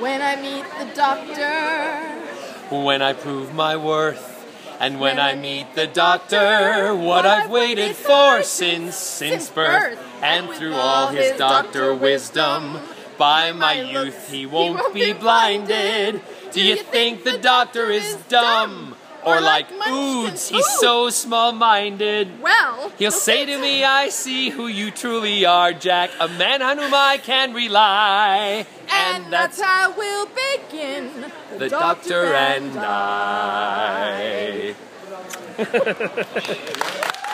When I meet the doctor, When I prove my worth, and when I meet the doctor, what I've waited for since since birth, and through all his doctor wisdom, by my youth he won't be blinded. Do you think the doctor is dumb? Or like Oods, he's so small-minded. well, He'll say to me, I see who you truly are, Jack, a man on whom I can rely. and that's how we'll begin. the doctor and I.